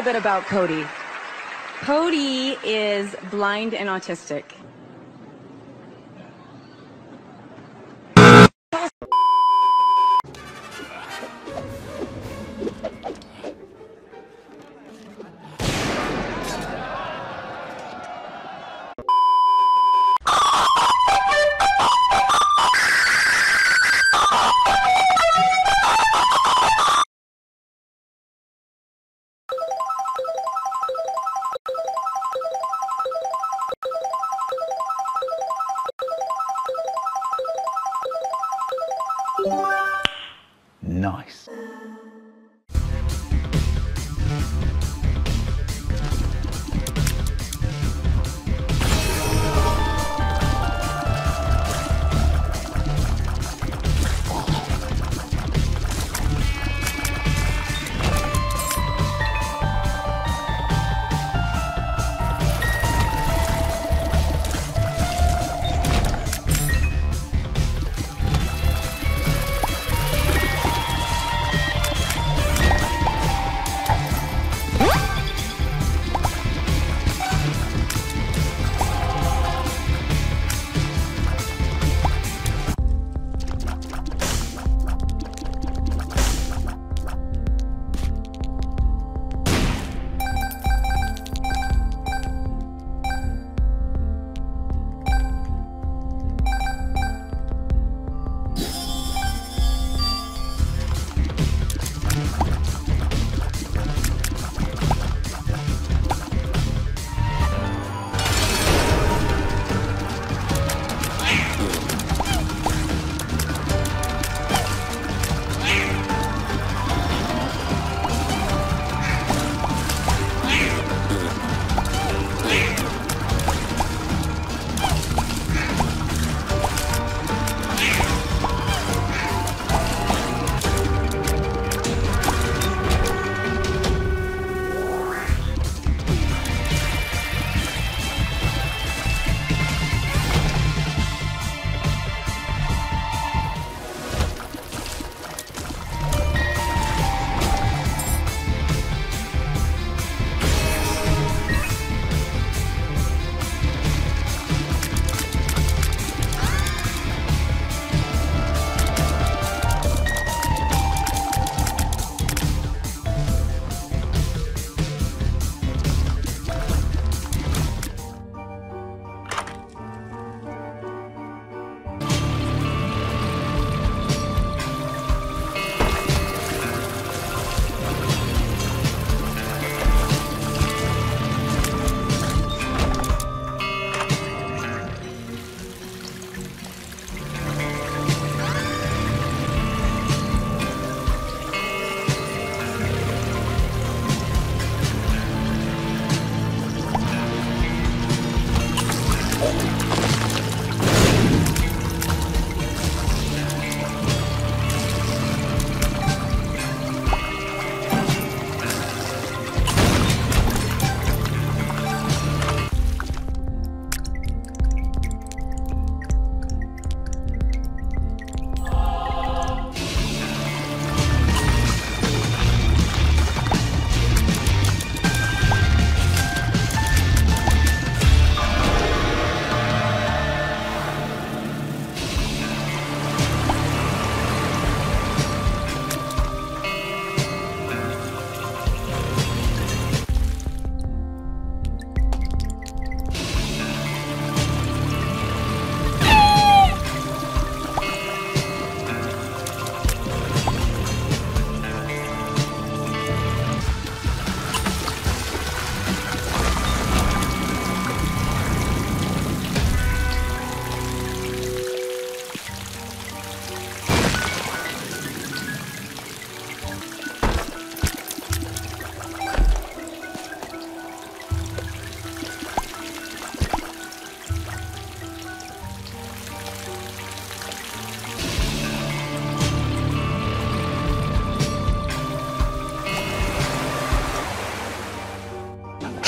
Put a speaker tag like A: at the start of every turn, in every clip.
A: little bit about Cody. Cody is blind and autistic.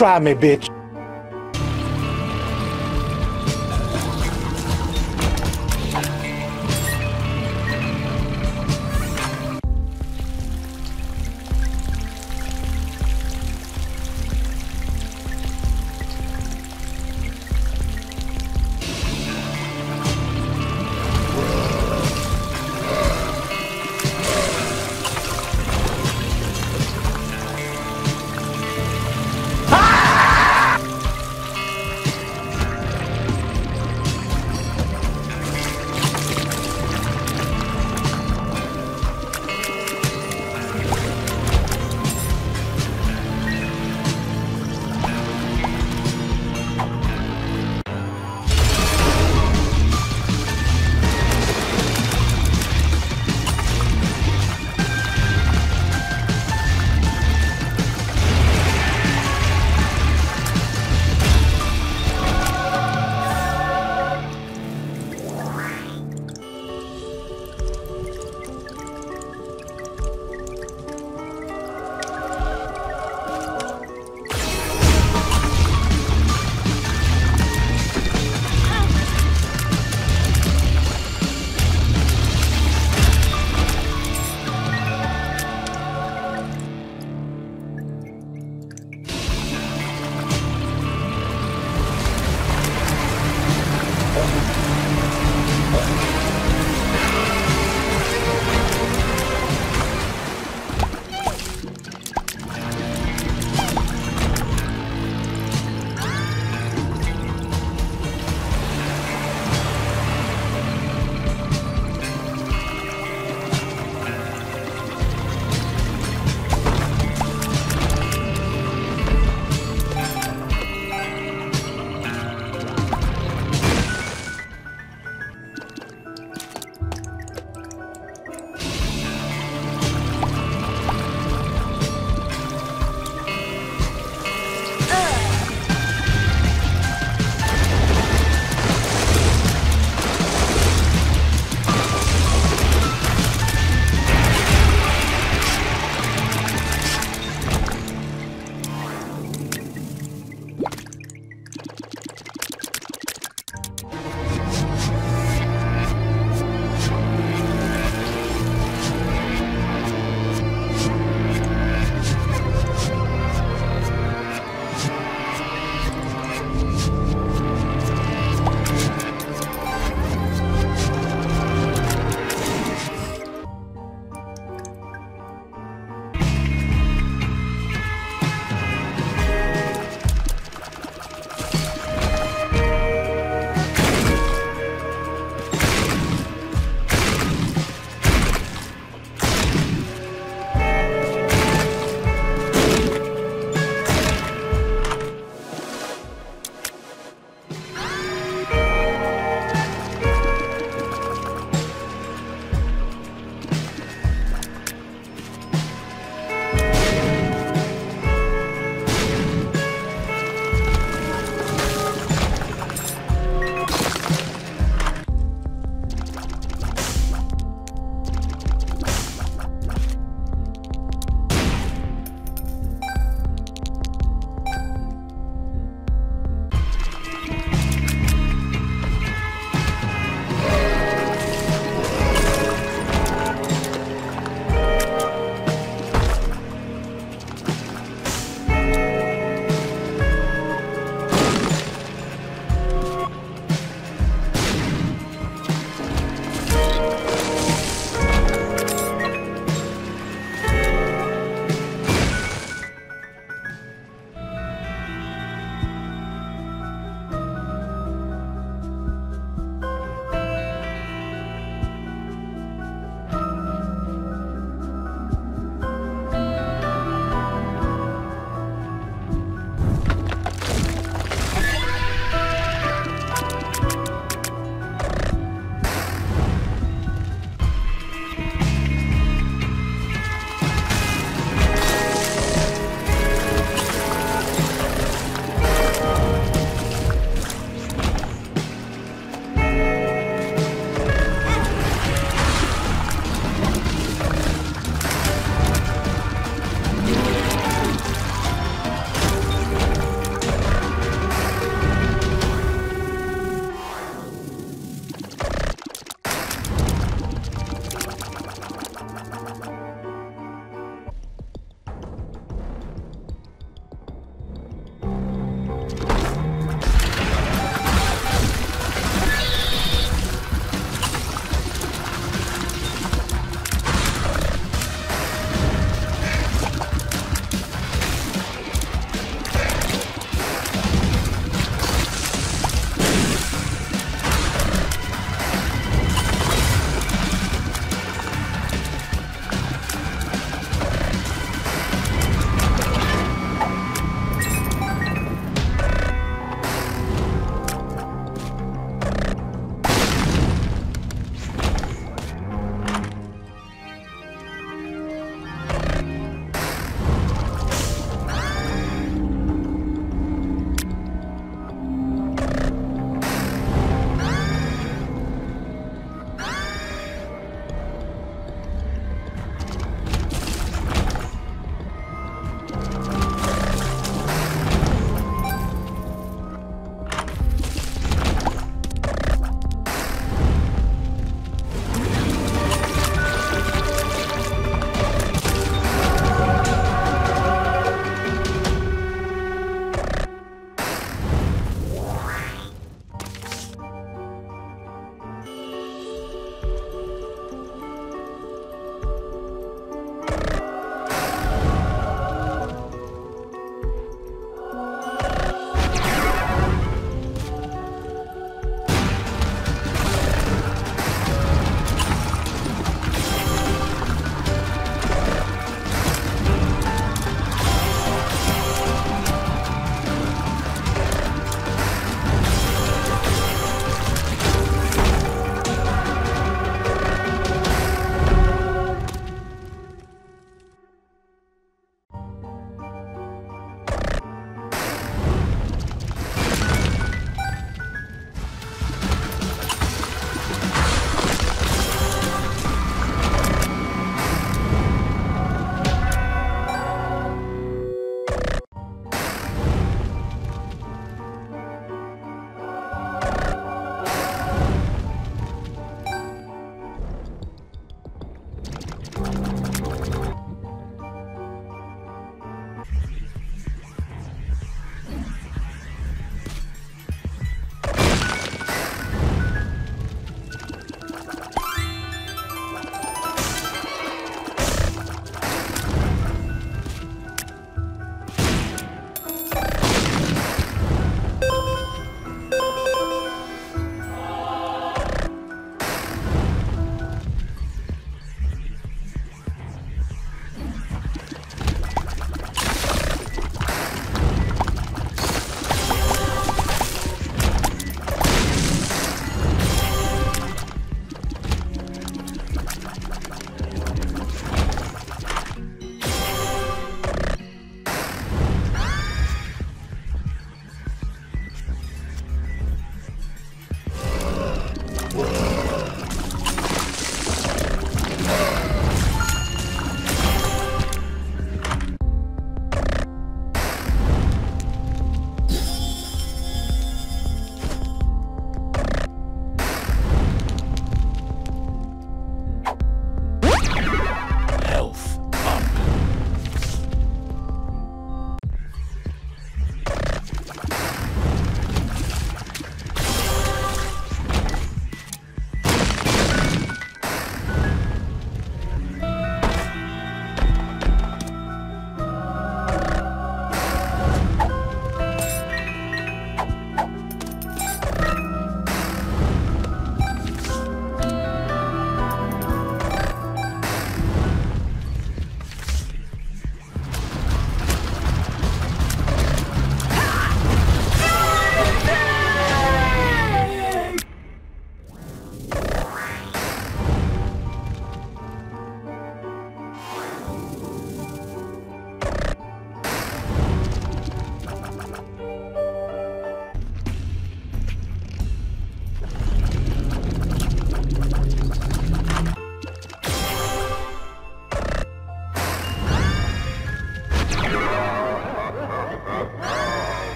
B: Try me, bitch.